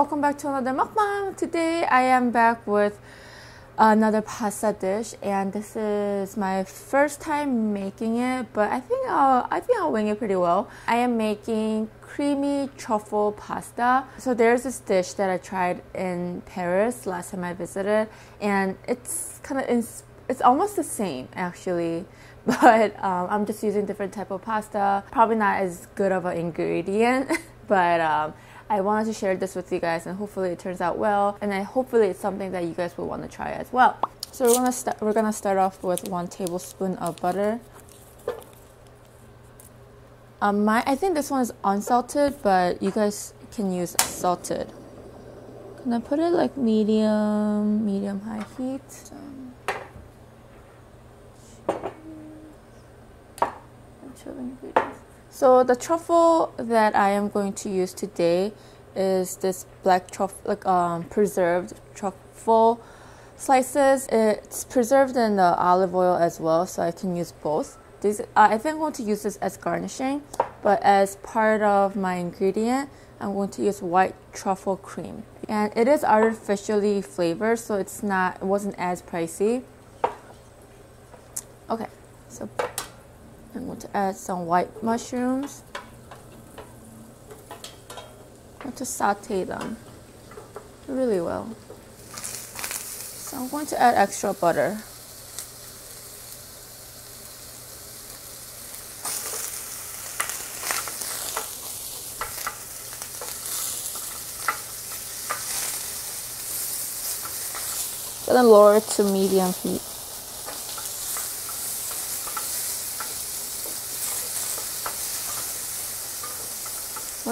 welcome back to another mukbang. Today I am back with another pasta dish, and this is my first time making it. But I think I'll I think I'll wing it pretty well. I am making creamy truffle pasta. So there's this dish that I tried in Paris last time I visited, and it's kind of it's almost the same actually but um, I'm just using different type of pasta. Probably not as good of an ingredient, but um, I wanted to share this with you guys, and hopefully it turns out well. And hopefully it's something that you guys will want to try as well. So we're gonna start. We're gonna start off with one tablespoon of butter. Um, my I think this one is unsalted, but you guys can use salted. Can I put it like medium, medium high heat? ingredients. So the truffle that I am going to use today is this black truffle, like um, preserved truffle slices. It's preserved in the olive oil as well, so I can use both. This, uh, I think I'm going to use this as garnishing, but as part of my ingredient, I'm going to use white truffle cream. And it is artificially flavored, so it's not, it wasn't as pricey. Okay, so I'm going to add some white mushrooms. I'm going to saute them really well. So I'm going to add extra butter. then lower it to medium heat.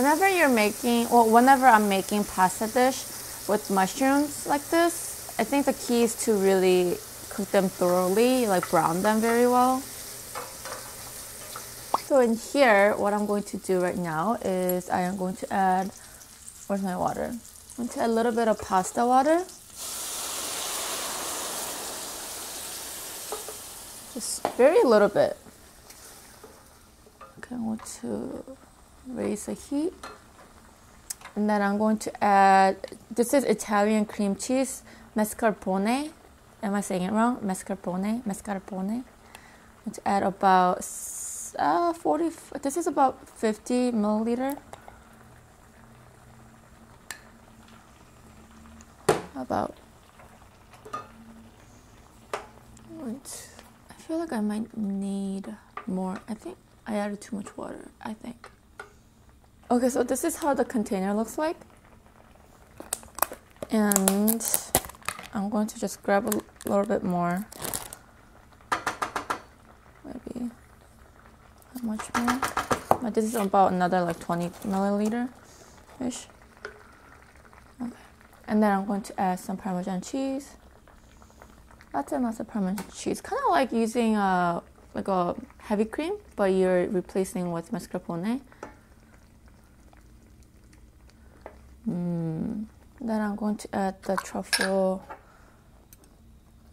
Whenever you're making, well, whenever I'm making pasta dish with mushrooms like this, I think the key is to really cook them thoroughly, like brown them very well. So in here, what I'm going to do right now is I am going to add, where's my water? I'm going to add a little bit of pasta water. Just very little bit. Okay, I want to raise the heat. And then I'm going to add, this is Italian cream cheese, mascarpone. Am I saying it wrong? Mascarpone, mascarpone. I'm going to add about uh, 40, this is about 50 milliliter. About, I feel like I might need more. I think I added too much water, I think. Okay, so this is how the container looks like. And I'm going to just grab a little bit more. Maybe how much more? But this is about another like 20 milliliter ish. Okay. And then I'm going to add some Parmesan cheese. Lots and lots of Parmesan cheese. Kind of like using a like a heavy cream, but you're replacing with mascarpone. Mm. Then I'm going to add the truffle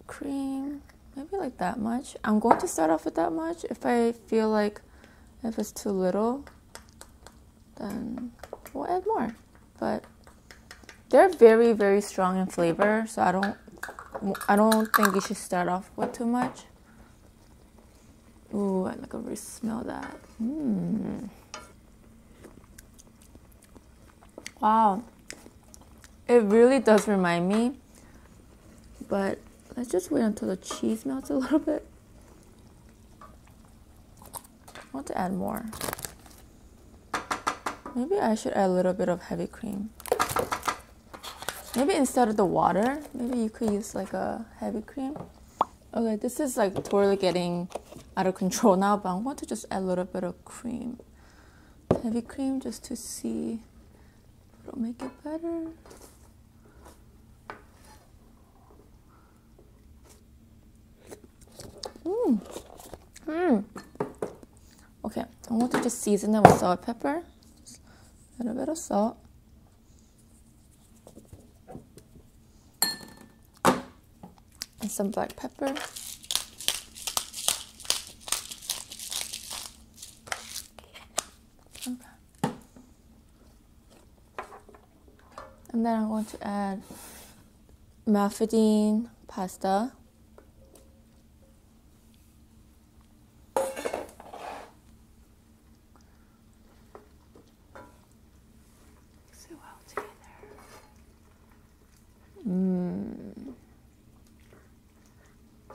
cream, maybe like that much. I'm going to start off with that much. If I feel like if it's too little, then we'll add more. But they're very very strong in flavor, so I don't I don't think you should start off with too much. Ooh, I like already smell that. Mmm. Wow. It really does remind me. But let's just wait until the cheese melts a little bit. I want to add more. Maybe I should add a little bit of heavy cream. Maybe instead of the water, maybe you could use like a heavy cream. Okay, this is like totally getting out of control now, but I want to just add a little bit of cream. Heavy cream just to see if It'll make it better. Mmm. Mmm. Okay, I want to just season it with salt, pepper, a little bit of salt. And some black pepper. And And then I'm going to add Mafaldine pasta. Mix it well together. Mm. I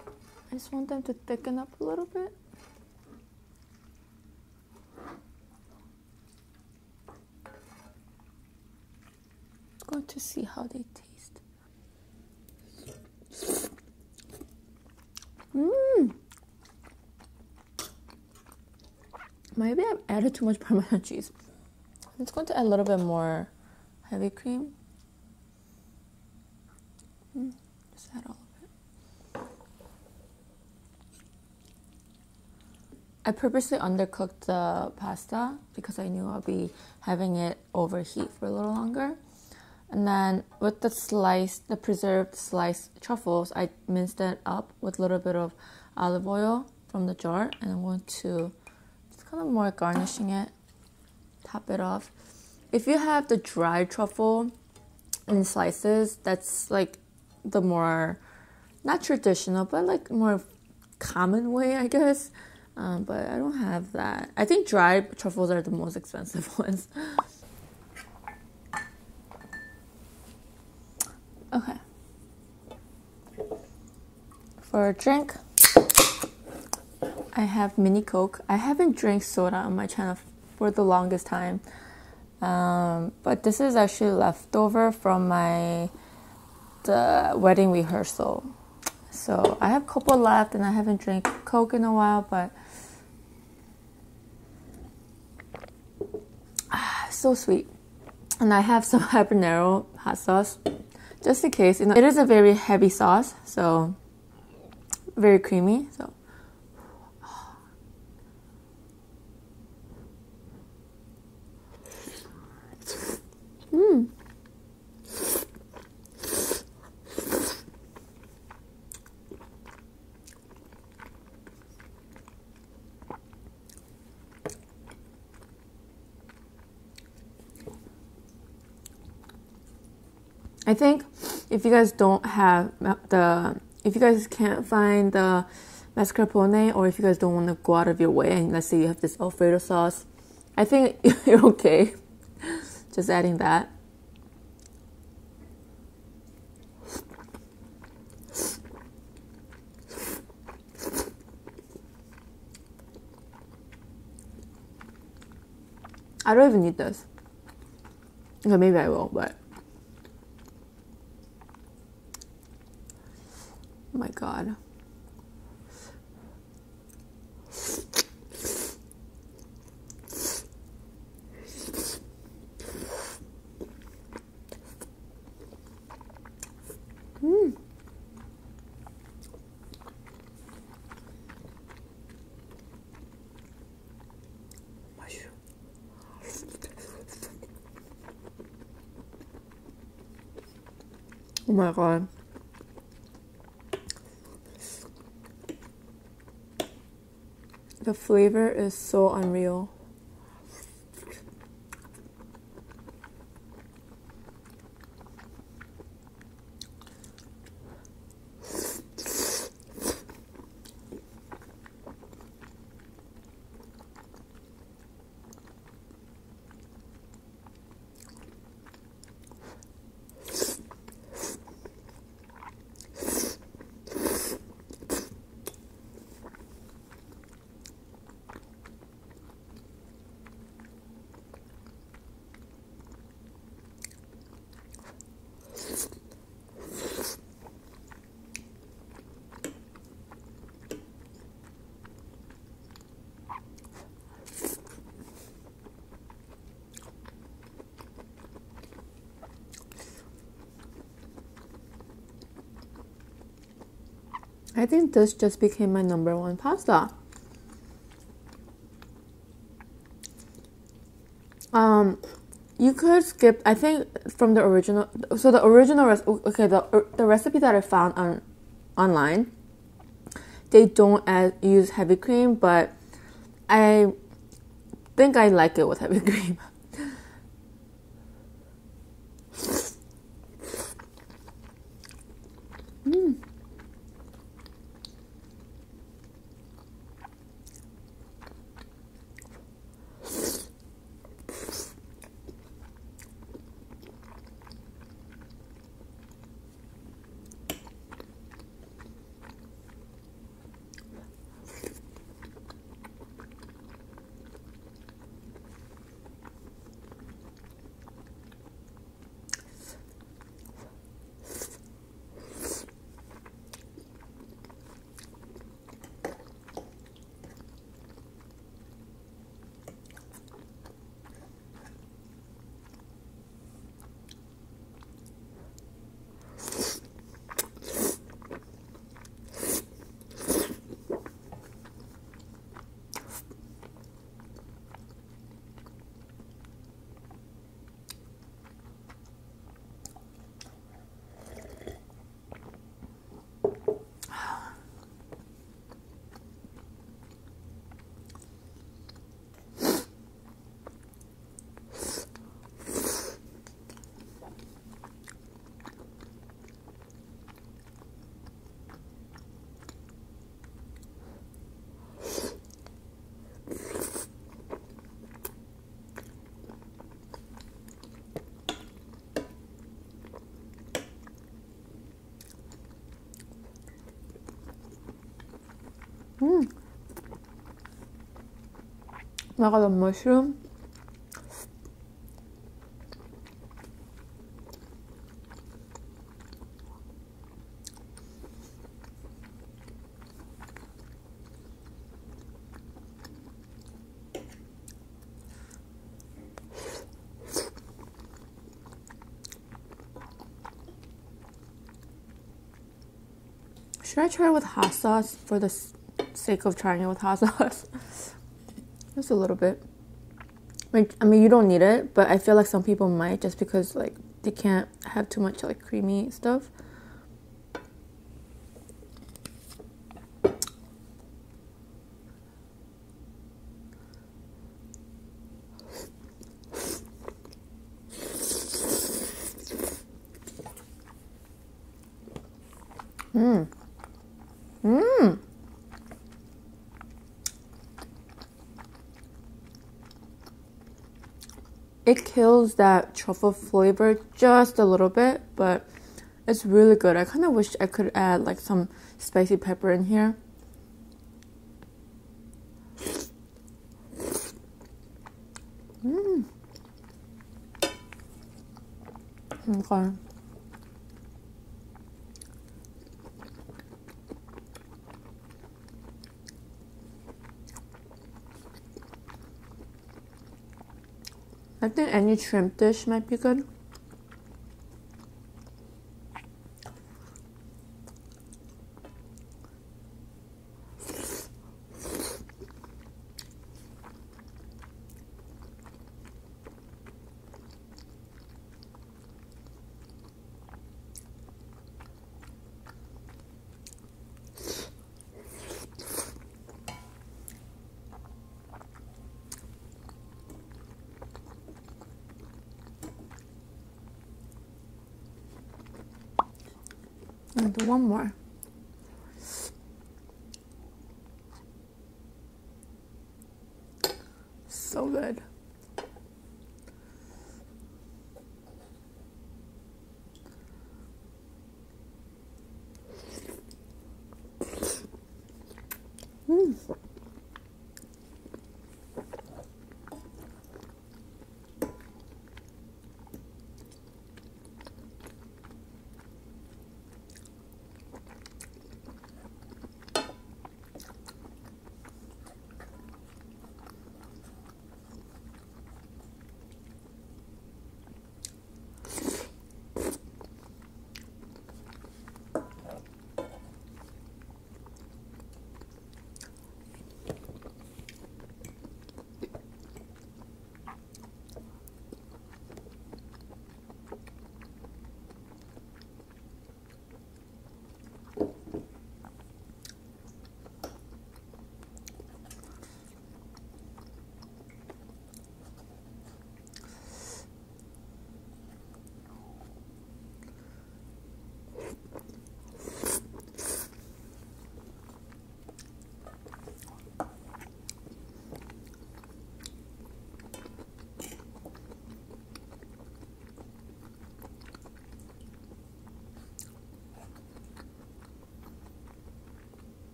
just want them to thicken up a little bit. going to see how they taste. Mmm. Maybe I've added too much Parmesan cheese. I'm just going to add a little bit more heavy cream. Mm, just add all of it. I purposely undercooked the pasta because I knew I'll be having it overheat for a little longer. And then with the sliced, the preserved sliced truffles, I minced it up with a little bit of olive oil from the jar, and I'm going to just kind of more garnishing it, top it off. If you have the dried truffle in slices, that's like the more not traditional, but like more common way, I guess. Um, but I don't have that. I think dried truffles are the most expensive ones. Okay. For a drink, I have mini Coke. I haven't drank soda on my channel for the longest time. Um, but this is actually leftover from my the wedding rehearsal. So I have couple left and I haven't drank Coke in a while, but so sweet. And I have some habanero hot sauce just in case. You know, it is a very heavy sauce, so very creamy. So. I think if you guys don't have uh, the, if you guys can't find the mascarpone, or if you guys don't want to go out of your way, and let's say you have this Alfredo sauce, I think you're okay. Just adding that. I don't even need this. Okay, maybe I will, but my god. Mm. Oh my god. The flavor is so unreal. I think this just became my number one pasta. Um, you could skip. I think from the original. So the original. Okay, the the recipe that I found on online, they don't add, use heavy cream, but I think I like it with heavy cream. Mmm. I got the mushroom. Should I try it with hot sauce for the sake of trying it with hot sauce? Just a little bit. Like, I mean, you don't need it, but I feel like some people might just because like they can't have too much like creamy stuff. Mmm. Mmm. It kills that truffle flavor just a little bit, but it's really good. I kind of wish I could add like some spicy pepper in here. Mmm. Okay. I think any shrimp dish might be good. And do one more. So good. Mm.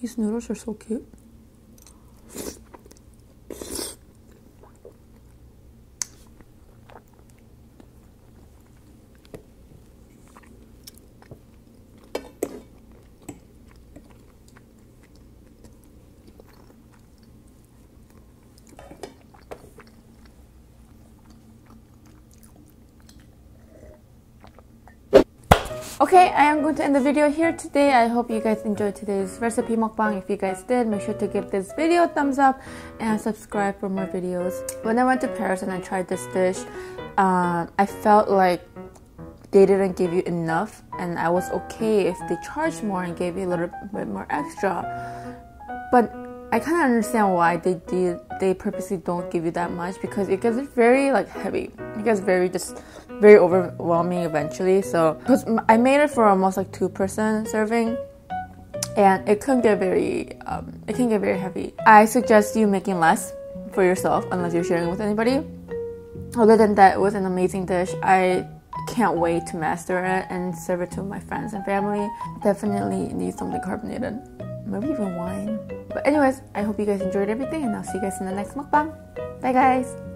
These noodles are so cute. Okay, I am going to end the video here today. I hope you guys enjoyed today's recipe mukbang. If you guys did, make sure to give this video a thumbs up and subscribe for more videos. When I went to Paris and I tried this dish, uh, I felt like they didn't give you enough, and I was okay if they charged more and gave you a little bit more extra. But I kind of understand why they did. They purposely don't give you that much because it gets very like heavy. It gets very just very overwhelming eventually. So because I made it for almost like two person serving, and it can get very um, it can get very heavy. I suggest you making less for yourself unless you're sharing with anybody. Other than that, it was an amazing dish. I can't wait to master it and serve it to my friends and family. Definitely need something carbonated. maybe even wine. But anyways, I hope you guys enjoyed everything and I'll see you guys in the next mukbang. Bye guys!